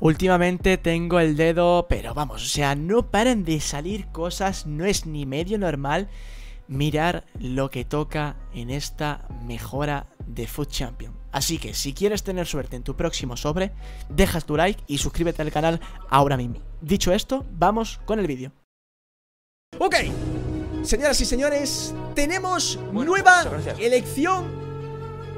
Últimamente tengo el dedo, pero vamos, o sea, no paran de salir cosas, no es ni medio normal mirar lo que toca en esta mejora de Food Champion. Así que si quieres tener suerte en tu próximo sobre, dejas tu like y suscríbete al canal ahora mismo. Dicho esto, vamos con el vídeo. Ok, señoras y señores, tenemos nueva elección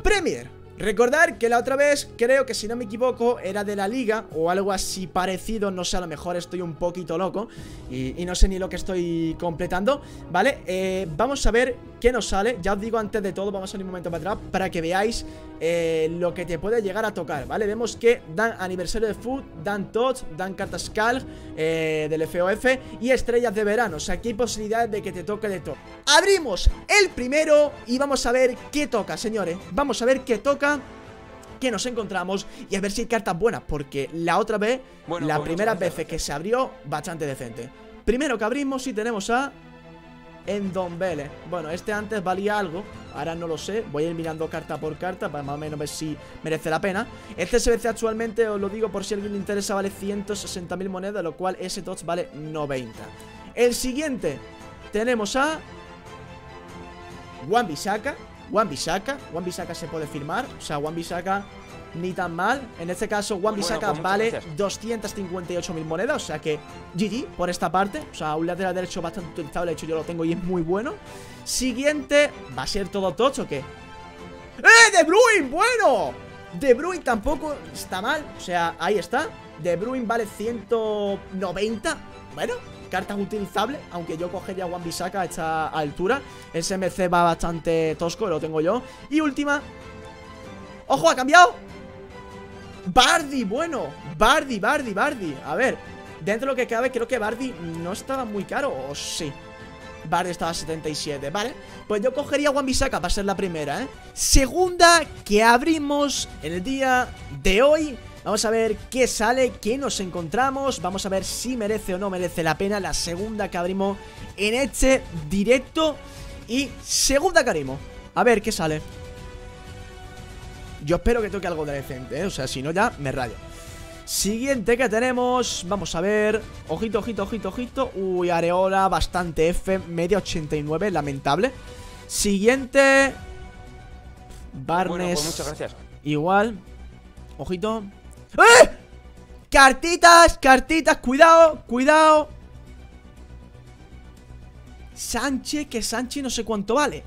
Premier. Recordar que la otra vez, creo que si no me equivoco, era de la liga o algo así parecido, no sé, a lo mejor estoy un poquito loco y, no sé ni lo que estoy completando, ¿vale? Eh, vamos a ver qué nos sale, ya os digo antes de todo, vamos a ir un momento para atrás para que veáis eh, lo que te puede llegar a tocar, ¿vale? Vemos que dan aniversario de Food, dan TOTS, dan cartas Calg eh, del FOF y estrellas de verano, o sea, aquí hay posibilidades de que te toque de todo. Abrimos el primero y vamos a ver qué toca, señores, vamos a ver qué toca que nos encontramos y a ver si hay cartas buenas, porque la otra vez, la pues primera vez que se abrió, bastante decente. Primero que abrimos y tenemos a Endombele. Bueno, este antes valía algo, ahora no lo sé, voy a ir mirando carta por carta para más o menos ver si merece la pena. Este SBC actualmente, os lo digo por si a alguien le interesa, vale 160.000 monedas, lo cual ese TOTS vale 90. El siguiente, tenemos a Wambisaka One Bisaka. One Bisaka se puede firmar. O sea, One Bisaka ni tan mal. En este caso, One Bisaka pues vale 258.000 monedas. O sea que GG por esta parte. O sea, un lateral derecho bastante utilizable. De hecho, yo lo tengo y es muy bueno. Siguiente. ¿Va a ser todo touch o qué? ¡Eh! ¡De Bruin! ¡Bueno! De Bruin tampoco está mal. O sea, ahí está. De Bruin vale 190. Bueno, cartas utilizables, aunque yo cogería One Bisaka a esta altura. El SMC va bastante tosco, lo tengo yo. Y última. ¡Ojo, ha cambiado! Bardi, bueno. Bardi, Bardi, Bardi. A ver, dentro de lo que cabe, creo que Bardi no estaba muy caro, ¿o sí? Bardi estaba a 77, ¿vale? Pues yo cogería One Bisaka para ser la primera, ¿eh? Segunda que abrimos en el día de hoy Vamos a ver qué sale, qué nos encontramos Vamos a ver si merece o no merece la pena La segunda que abrimos en este directo Y segunda que abrimos A ver qué sale Yo espero que toque algo de decente, ¿eh? O sea, si no ya me rayo. Siguiente que tenemos Vamos a ver. Ojito, ojito, ojito, ojito. Uy, Areola, bastante F Media 89, lamentable. Siguiente. Barnes pues muchas gracias. Igual. Ojito. ¡Eh! Cartitas, cartitas, cuidado, cuidado. Sánchez, que Sánchez no sé cuánto vale.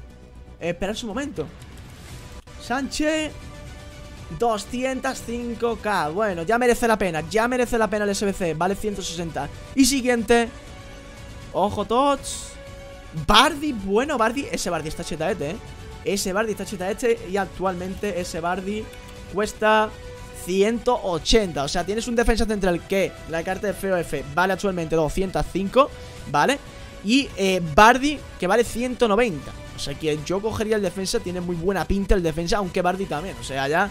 Esperad un momento. Sánchez 205k Bueno, ya merece la pena Ya merece la pena el SBC Vale 160 Y siguiente. Ojo tots. Bardi, bueno Bardi Ese Bardi está chetaete, eh Ese Bardi está chetaete Y actualmente ese Bardi Cuesta 180 O sea, tienes un defensa central que la carta de FOF vale actualmente 205 ¿Vale? Y eh, Bardi que vale 190 O sea, que yo cogería el defensa Tiene muy buena pinta el defensa Aunque Bardi también. O sea, ya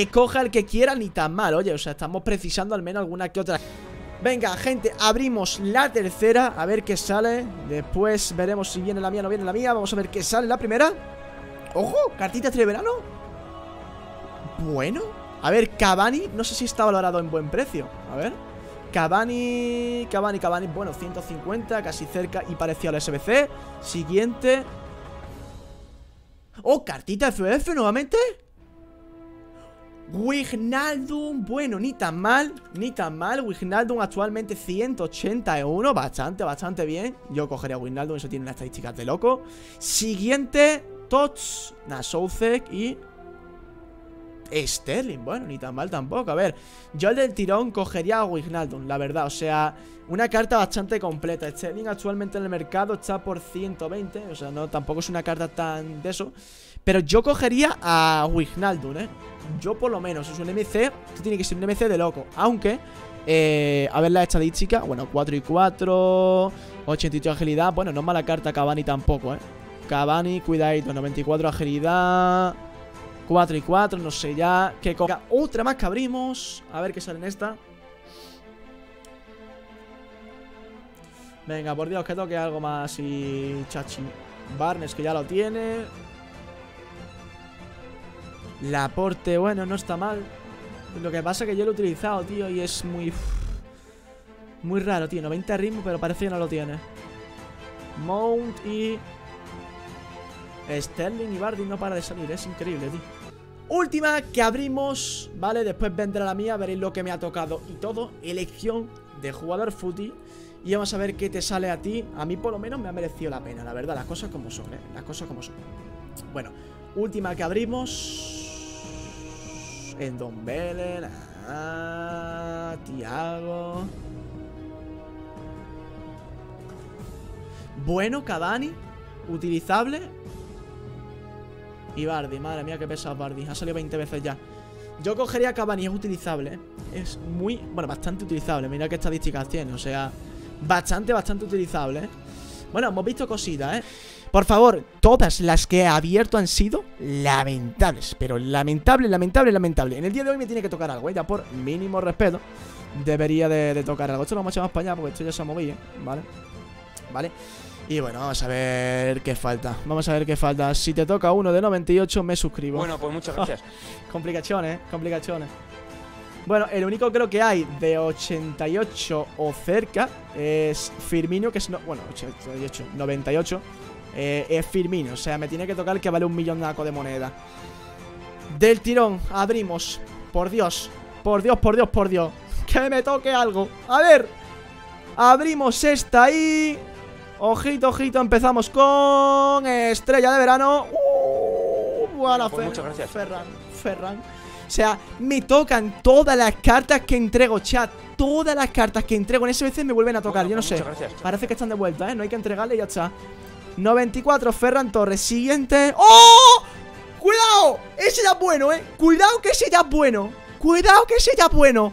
Escoja el que quiera ni tan mal Oye, o sea, estamos precisando al menos alguna que otra Venga, gente, abrimos la tercera A ver qué sale Después veremos si viene la mía o no viene la mía Vamos a ver qué sale la primera ¡Ojo! ¿Cartita de verano? Bueno a ver, Cavani, no sé si está valorado en buen precio. A ver. Cavani, Cavani, Cavani, bueno, 150, casi cerca y parecido al SBC. Siguiente. Oh, cartita FF nuevamente. Wignaldum, bueno, ni tan mal, ni tan mal. Wignaldum actualmente 181 Bastante, bastante bien. Yo cogería Wignaldum, eso tiene unas estadísticas de loco. Siguiente, Tots, Nasouzek y Sterling, bueno, ni tan mal tampoco. A ver, yo el del tirón cogería a Wijnaldum, la verdad. O sea, una carta bastante completa. Sterling actualmente en el mercado está por 120 O sea, no, tampoco es una carta tan de eso. Pero yo cogería a Wijnaldum, ¿eh? Yo por lo menos, es un MC Esto tiene que ser un MC de loco. Aunque, eh, a ver la estadística. Bueno, 4 y 4 82 agilidad. Bueno, no es mala carta Cavani tampoco, ¿eh? Cavani, cuidadito, 94 agilidad 4 y 4, no sé ya Que coca otra más que abrimos A ver qué sale en esta Venga, por Dios, que toque algo más Y chachi Barnes, que ya lo tiene La Laporte, bueno, no está mal Lo que pasa es que yo lo he utilizado, tío, y es muy... Muy raro, tío. 90 ritmo, pero parece que no lo tiene. Mount y... Sterling y Bardi no para de salir, es increíble, tío. Última que abrimos, ¿vale? Después vendrá la mía, veréis lo que me ha tocado y todo. Elección de jugador footy. Y vamos a ver qué te sale a ti. A mí por lo menos me ha merecido la pena, la verdad. Las cosas como son, ¿eh? Las cosas como son. Bueno, última que abrimos. En Don Belen. Ah, Tiago. Bueno, Cavani. Utilizable. Y Bardi, madre mía, qué pesado Bardi. Ha salido 20 veces ya. Yo cogería Cavani, es utilizable. ¿eh? Es muy, bueno, bastante utilizable. Mira qué estadísticas tiene, o sea, bastante, bastante utilizable. ¿eh? Bueno, hemos visto cositas, ¿eh? Por favor, todas las que he abierto han sido lamentables. Pero lamentable, lamentable, lamentable. En el día de hoy me tiene que tocar algo, ¿eh? Ya por mínimo respeto debería de, tocar algo. Esto lo vamos a echar más para allá porque esto ya se ha movido, ¿eh? ¿vale? ¿Vale? Y bueno, vamos a ver qué falta. Vamos a ver qué falta. Si te toca uno de 98, me suscribo. Bueno, pues muchas gracias. complicaciones, complicaciones. Bueno, el único creo que hay de 88 o cerca es Firmino, que es... No, bueno, 88, 98 eh, es Firmino. O sea, me tiene que tocar que vale un millón de moneda. Del tirón, abrimos. Por Dios, por Dios, por Dios, por Dios. Que me toque algo. A ver. Abrimos esta ahí. Ojito, ojito, empezamos con Estrella de Verano. Uh, buena pues Muchas gracias. Ferran, Ferran. O sea, me tocan todas las cartas que entrego, chat. Todas las cartas que entrego en ese veces me vuelven a tocar, yo no pues sé. Parece que están de vuelta, ¿eh? No hay que entregarle y ya está. 94, Ferran Torres. Siguiente. ¡Oh! ¡Cuidado! Ese ya es bueno, ¿eh? Cuidado que ese ya es bueno. Cuidado que ese ya es bueno.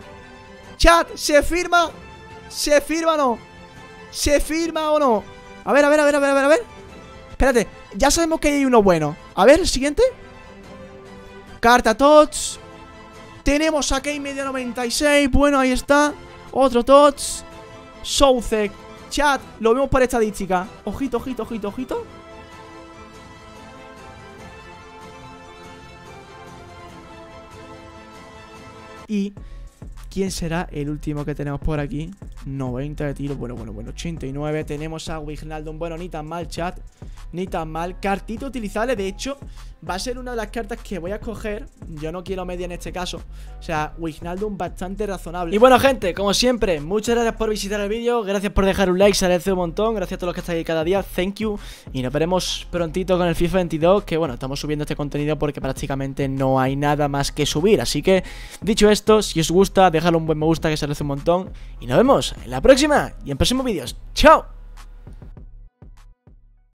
Chat, ¿se firma? ¿Se firma no? ¿Se firma o no? A ver, a ver, a ver, a ver, a ver, a ver. Espérate, ya sabemos que hay uno bueno. A ver, siguiente. Carta Tots. Tenemos a media 96 Bueno, ahí está. Otro Tots. Southek Chat, lo vemos por estadística. Ojito, ojito, ojito, ojito. Y ¿Quién será el último que tenemos por aquí? 90 de tiro, bueno, bueno, bueno 89, tenemos a Wijnaldum Bueno, ni tan mal, chat Ni tan mal, cartito utilizable De hecho, va a ser una de las cartas que voy a escoger. Yo no quiero media en este caso. O sea, Wijnaldum bastante razonable. Y bueno, gente, como siempre Muchas gracias por visitar el vídeo. Gracias por dejar un like, se agradece un montón. Gracias a todos los que estáis ahí cada día, thank you. Y nos veremos prontito con el FIFA 22 Que bueno, estamos subiendo este contenido porque prácticamente no hay nada más que subir. Así que, dicho esto, si os gusta, dejadle un buen me gusta que se agradece un montón. Y nos vemos en la próxima y en próximos vídeos. ¡Chao!